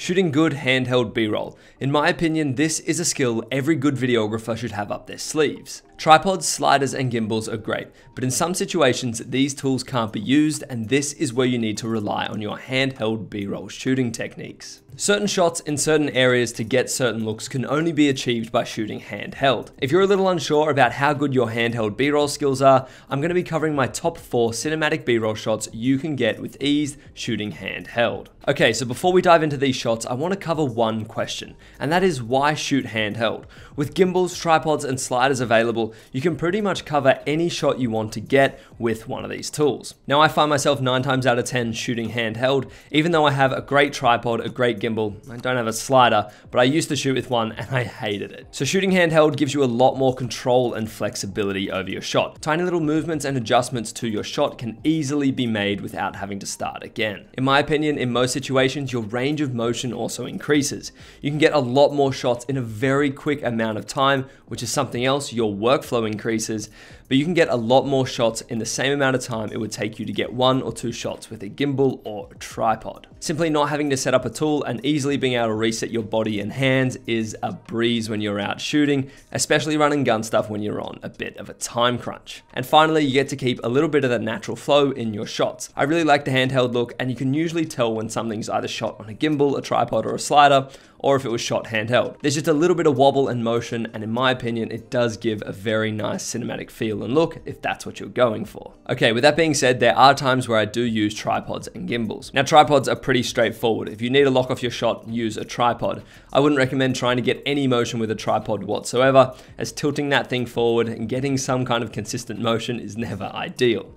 Shooting good handheld B-roll. In my opinion, this is a skill every good videographer should have up their sleeves. Tripods, sliders, and gimbals are great, but in some situations, these tools can't be used, and this is where you need to rely on your handheld B-roll shooting techniques. Certain shots in certain areas to get certain looks can only be achieved by shooting handheld. If you're a little unsure about how good your handheld B-roll skills are, I'm going to be covering my top 4 cinematic B-roll shots you can get with ease shooting handheld. Okay, so before we dive into these shots, I want to cover one question, and that is why shoot handheld? With gimbals, tripods, and sliders available, you can pretty much cover any shot you want to get with one of these tools. Now, I find myself 9 times out of 10 shooting handheld, even though I have a great tripod, a great gimbal, I don't have a slider, but I used to shoot with one and I hated it. So shooting handheld gives you a lot more control and flexibility over your shot. Tiny little movements and adjustments to your shot can easily be made without having to start again. In my opinion, in most situations, your range of motion also increases. You can get a lot more shots in a very quick amount amount of time, which is something else, your workflow increases, but you can get a lot more shots in the same amount of time it would take you to get one or two shots with a gimbal or a tripod. Simply not having to set up a tool and easily being able to reset your body and hands is a breeze when you're out shooting, especially running gun stuff when you're on a bit of a time crunch. And finally, you get to keep a little bit of the natural flow in your shots. I really like the handheld look and you can usually tell when something's either shot on a gimbal, a tripod, or a slider, or if it was shot handheld. There's just a little bit of wobble and motion, and in my opinion, it does give a very nice cinematic feel and look if that's what you're going for. Okay, with that being said, there are times where I do use tripods and gimbals. Now, tripods are pretty straightforward. If you need to lock off your shot, use a tripod. I wouldn't recommend trying to get any motion with a tripod whatsoever, as tilting that thing forward and getting some kind of consistent motion is never ideal.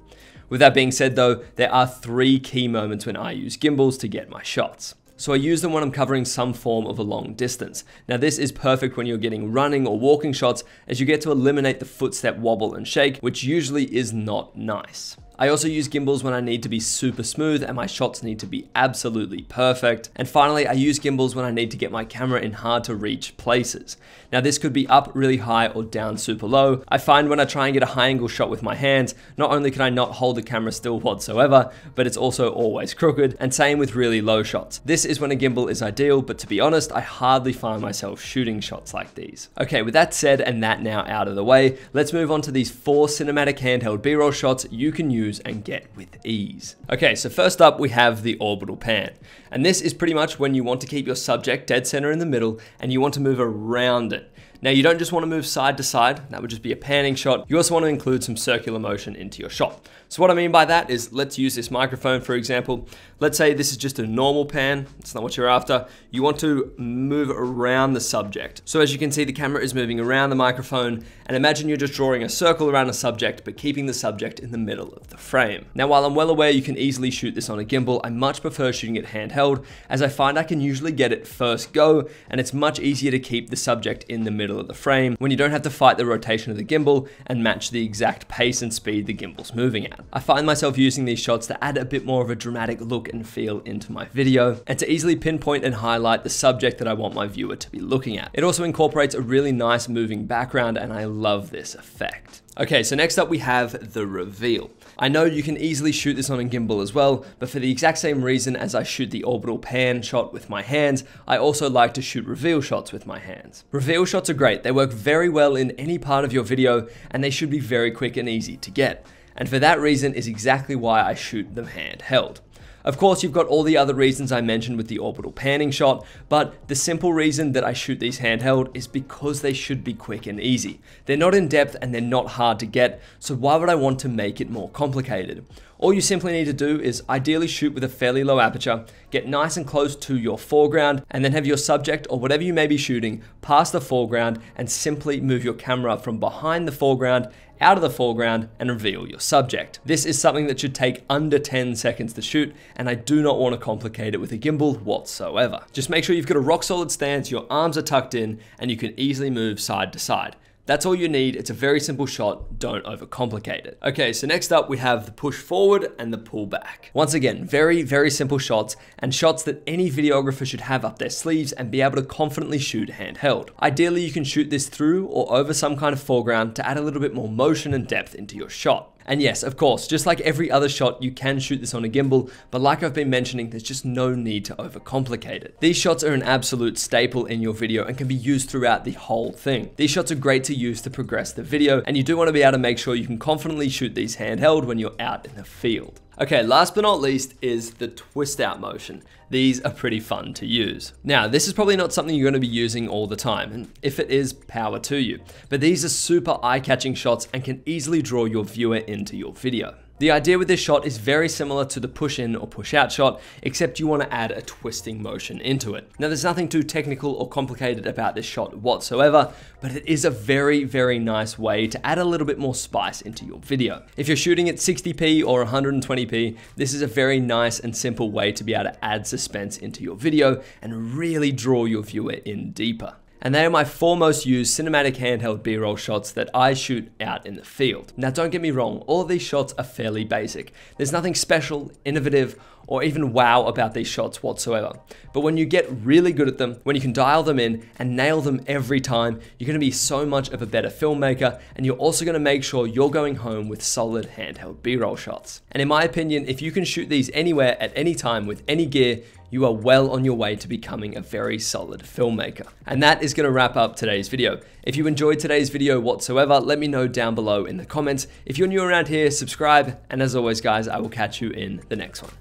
With that being said though, there are three key moments when I use gimbals to get my shots so I use them when I'm covering some form of a long distance. Now this is perfect when you're getting running or walking shots as you get to eliminate the footstep wobble and shake, which usually is not nice. I also use gimbals when I need to be super smooth and my shots need to be absolutely perfect. And finally, I use gimbals when I need to get my camera in hard to reach places. Now this could be up really high or down super low. I find when I try and get a high angle shot with my hands, not only can I not hold the camera still whatsoever, but it's also always crooked, and same with really low shots. This is when a gimbal is ideal, but to be honest, I hardly find myself shooting shots like these. Okay, with that said and that now out of the way, let's move on to these four cinematic handheld B-roll shots you can use use and get with ease. Okay, so first up we have the orbital pan. And this is pretty much when you want to keep your subject dead center in the middle and you want to move around it. Now you don't just want to move side to side, that would just be a panning shot. You also want to include some circular motion into your shot. So what I mean by that is, let's use this microphone for example. Let's say this is just a normal pan, it's not what you're after. You want to move around the subject. So as you can see, the camera is moving around the microphone, and imagine you're just drawing a circle around a subject, but keeping the subject in the middle of the frame. Now while I'm well aware you can easily shoot this on a gimbal, I much prefer shooting it handheld, as I find I can usually get it first go, and it's much easier to keep the subject in the middle of the frame when you don't have to fight the rotation of the gimbal and match the exact pace and speed the gimbal's moving at. I find myself using these shots to add a bit more of a dramatic look and feel into my video, and to easily pinpoint and highlight the subject that I want my viewer to be looking at. It also incorporates a really nice moving background, and I love this effect. Okay, so next up we have the reveal. I know you can easily shoot this on a gimbal as well, but for the exact same reason as I shoot the orbital pan shot with my hands, I also like to shoot reveal shots with my hands. Reveal shots are great, they work very well in any part of your video, and they should be very quick and easy to get and for that reason is exactly why I shoot them handheld. Of course, you've got all the other reasons I mentioned with the orbital panning shot, but the simple reason that I shoot these handheld is because they should be quick and easy. They're not in depth and they're not hard to get, so why would I want to make it more complicated? All you simply need to do is ideally shoot with a fairly low aperture, get nice and close to your foreground, and then have your subject or whatever you may be shooting past the foreground and simply move your camera from behind the foreground out of the foreground and reveal your subject. This is something that should take under 10 seconds to shoot, and I do not want to complicate it with a gimbal whatsoever. Just make sure you've got a rock solid stance, your arms are tucked in, and you can easily move side to side. That's all you need. It's a very simple shot. Don't overcomplicate it. Okay, so next up we have the push forward and the pull back. Once again, very, very simple shots and shots that any videographer should have up their sleeves and be able to confidently shoot handheld. Ideally, you can shoot this through or over some kind of foreground to add a little bit more motion and depth into your shot. And yes, of course, just like every other shot, you can shoot this on a gimbal, but like I've been mentioning, there's just no need to overcomplicate it. These shots are an absolute staple in your video and can be used throughout the whole thing. These shots are great to use to progress the video, and you do want to be able to make sure you can confidently shoot these handheld when you're out in the field. Okay, last but not least is the twist out motion. These are pretty fun to use. Now, this is probably not something you're gonna be using all the time, and if it is, power to you. But these are super eye-catching shots and can easily draw your viewer into your video. The idea with this shot is very similar to the push in or push out shot, except you want to add a twisting motion into it. Now there's nothing too technical or complicated about this shot whatsoever, but it is a very, very nice way to add a little bit more spice into your video. If you're shooting at 60p or 120p, this is a very nice and simple way to be able to add suspense into your video and really draw your viewer in deeper and they are my four most used cinematic handheld B-roll shots that I shoot out in the field. Now don't get me wrong, all of these shots are fairly basic. There's nothing special, innovative, or even wow about these shots whatsoever. But when you get really good at them, when you can dial them in and nail them every time, you're gonna be so much of a better filmmaker, and you're also gonna make sure you're going home with solid handheld B-roll shots. And in my opinion, if you can shoot these anywhere at any time with any gear, you are well on your way to becoming a very solid filmmaker. And that is gonna wrap up today's video. If you enjoyed today's video whatsoever, let me know down below in the comments. If you're new around here, subscribe, and as always guys, I will catch you in the next one.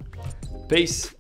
Peace.